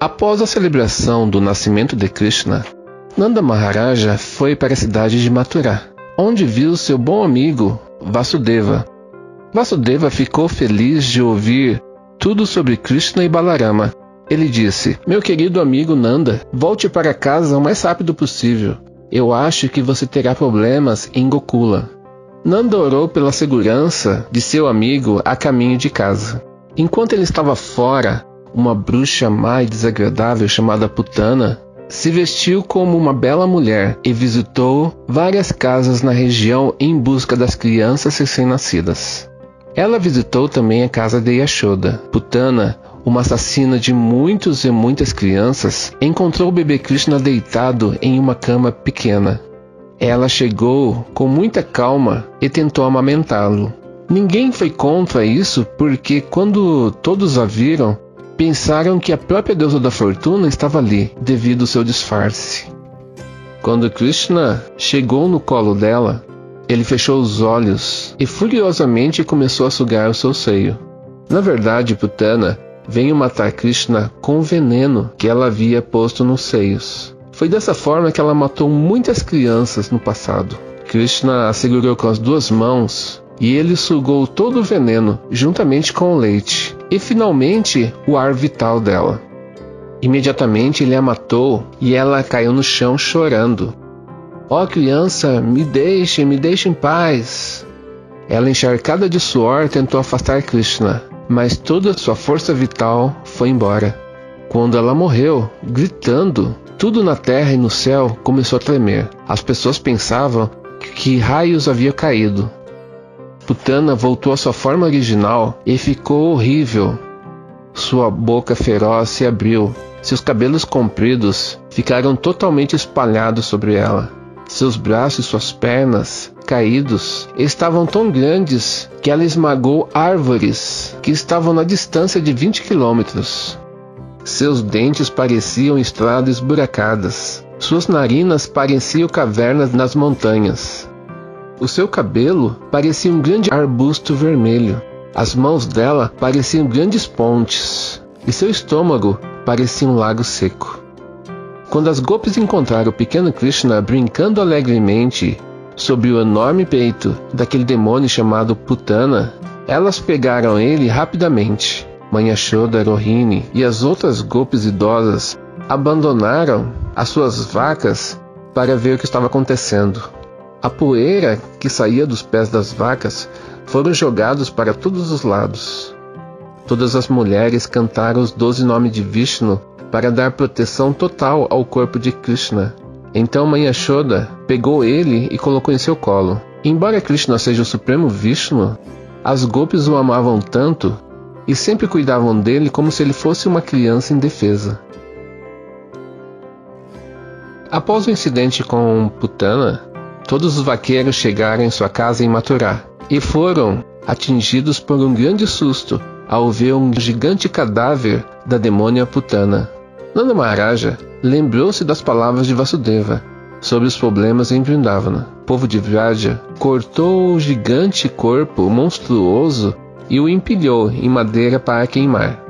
Após a celebração do nascimento de Krishna, Nanda Maharaja foi para a cidade de Mathura, onde viu seu bom amigo Vasudeva. Vasudeva ficou feliz de ouvir tudo sobre Krishna e Balarama. Ele disse: Meu querido amigo Nanda, volte para casa o mais rápido possível. Eu acho que você terá problemas em Gokula. Nanda orou pela segurança de seu amigo a caminho de casa. Enquanto ele estava fora, uma bruxa má e desagradável chamada Putana se vestiu como uma bela mulher e visitou várias casas na região em busca das crianças recém-nascidas. Ela visitou também a casa de Yashoda. Putana, uma assassina de muitos e muitas crianças, encontrou o bebê Krishna deitado em uma cama pequena. Ela chegou com muita calma e tentou amamentá-lo. Ninguém foi contra isso porque, quando todos a viram, pensaram que a própria deusa da fortuna estava ali, devido ao seu disfarce. Quando Krishna chegou no colo dela, ele fechou os olhos e furiosamente começou a sugar o seu seio. Na verdade, Putana veio matar Krishna com o veneno que ela havia posto nos seios. Foi dessa forma que ela matou muitas crianças no passado. Krishna a segurou com as duas mãos e ele sugou todo o veneno juntamente com o leite e finalmente o ar vital dela. Imediatamente ele a matou e ela caiu no chão chorando. Oh, criança, me deixe, me deixe em paz. Ela, encharcada de suor, tentou afastar Krishna, mas toda sua força vital foi embora. Quando ela morreu, gritando, tudo na terra e no céu começou a tremer. As pessoas pensavam que raios haviam caído. Putana voltou à sua forma original e ficou horrível. Sua boca feroz se abriu, seus cabelos compridos ficaram totalmente espalhados sobre ela. Seus braços e suas pernas, caídos, estavam tão grandes que ela esmagou árvores que estavam na distância de 20 quilômetros. Seus dentes pareciam estradas buracadas. Suas narinas pareciam cavernas nas montanhas. O seu cabelo parecia um grande arbusto vermelho. As mãos dela pareciam grandes pontes. E seu estômago parecia um lago seco. Quando as golpes encontraram o pequeno Krishna brincando alegremente sobre o enorme peito daquele demônio chamado Putana, elas pegaram ele rapidamente. Mãe Rohini e as outras golpes idosas abandonaram as suas vacas para ver o que estava acontecendo. A poeira que saía dos pés das vacas foram jogados para todos os lados. Todas as mulheres cantaram os doze nomes de Vishnu para dar proteção total ao corpo de Krishna. Então Mãe Yashoda pegou ele e colocou em seu colo. Embora Krishna seja o supremo Vishnu, as golpes o amavam tanto e sempre cuidavam dele como se ele fosse uma criança indefesa. Após o incidente com Putana, todos os vaqueiros chegaram em sua casa em Maturá e foram atingidos por um grande susto ao ver um gigante cadáver da demônia Putana. Nanda Maharaja lembrou-se das palavras de Vasudeva sobre os problemas em Vrindavana. O povo de Vraja cortou o gigante corpo monstruoso e o empilhou em madeira para queimar.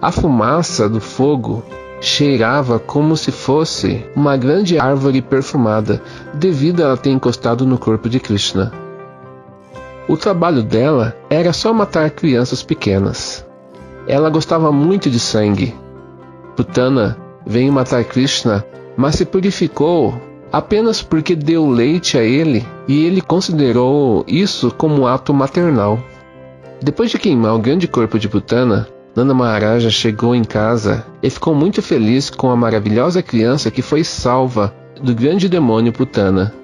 A fumaça do fogo cheirava como se fosse uma grande árvore perfumada, devido a ela ter encostado no corpo de Krishna. O trabalho dela era só matar crianças pequenas. Ela gostava muito de sangue. Putana veio matar Krishna, mas se purificou apenas porque deu leite a ele e ele considerou isso como um ato maternal. Depois de queimar o grande corpo de Putana, Nanda Maharaja chegou em casa e ficou muito feliz com a maravilhosa criança que foi salva do grande demônio Putana.